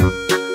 Música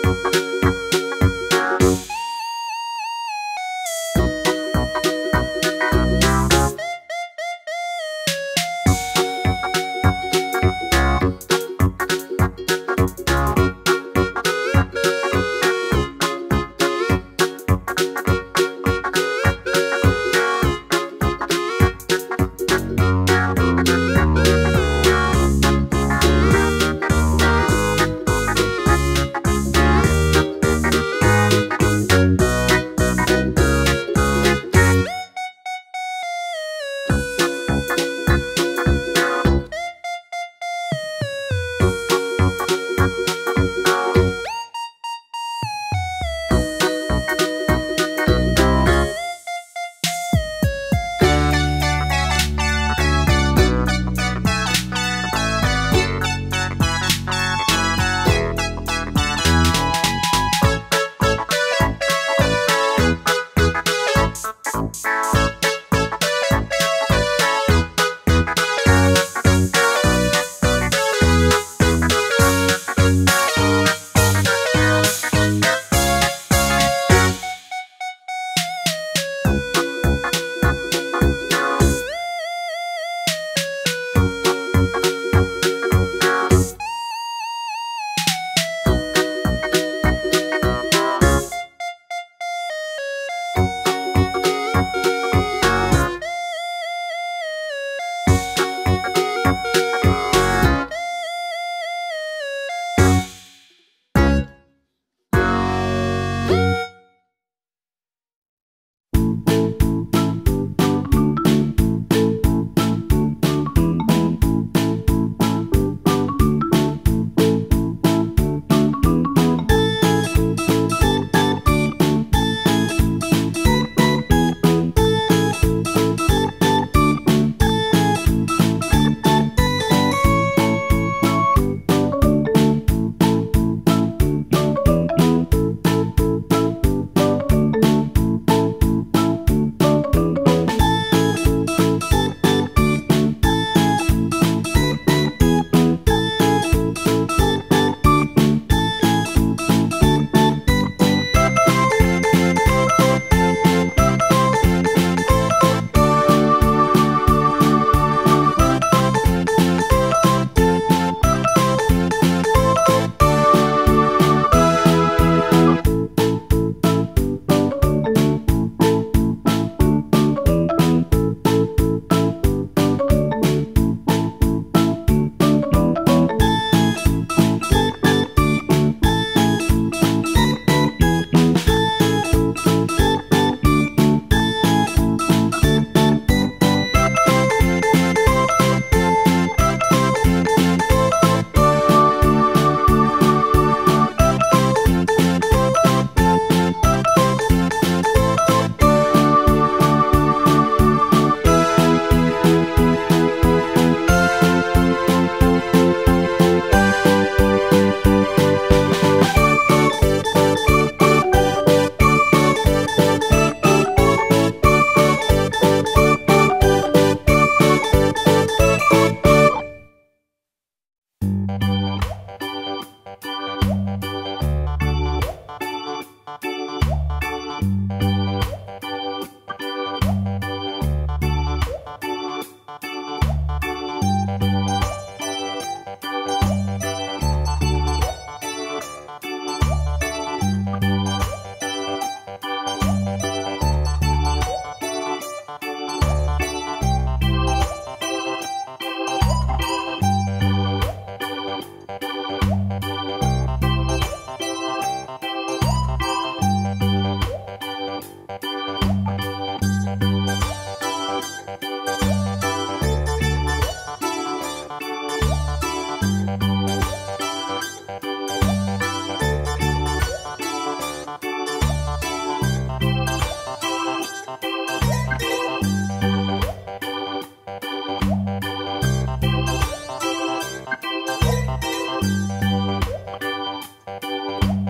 เ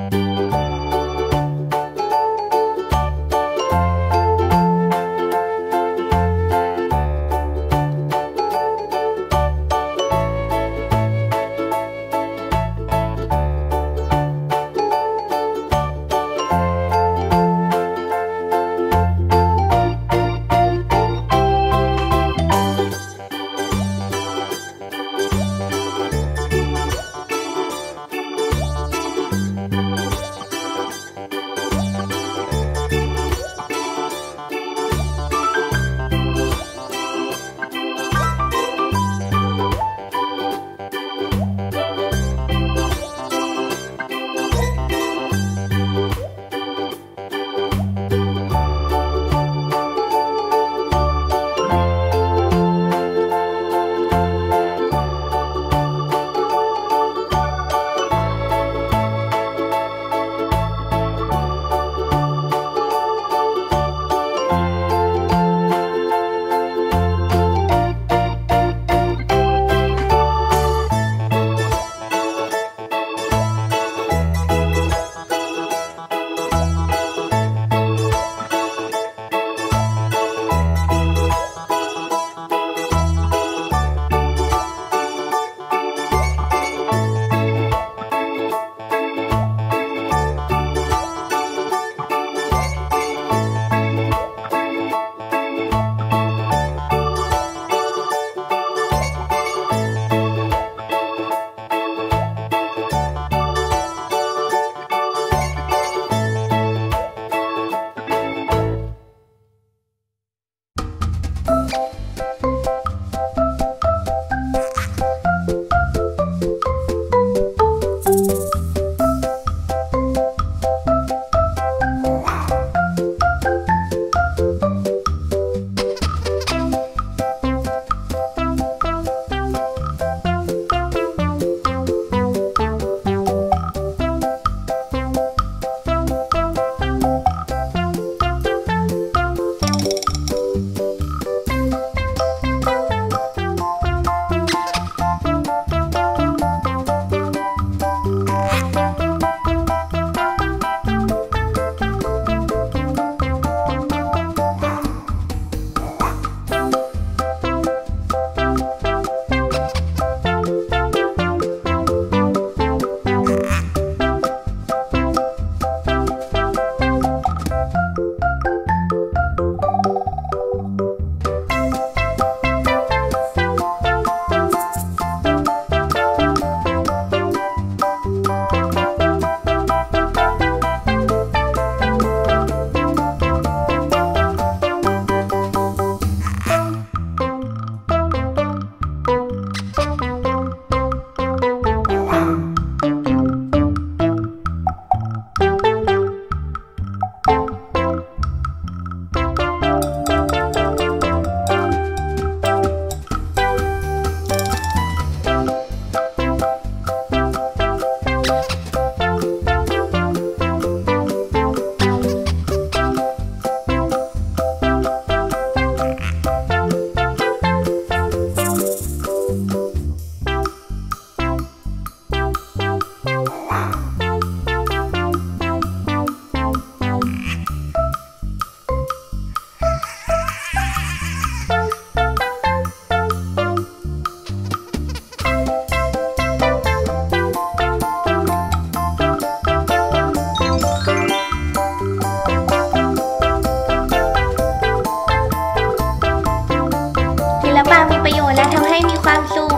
ความสุข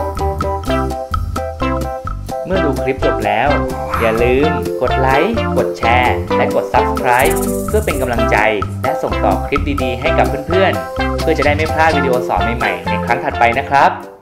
เมื่อดูคลิปจบแล้ว อย่าลืมกดไลค์ กดแชร์ และกด Subscribe เพื่อเป็นกำลังใจ และส่งต่อคลิปดีๆ ให้กับเพื่อนๆ เพื่อจะได้ไม่พลาดวิดีโอสอนใหม่ๆ ในครั้งถัดไปนะครับ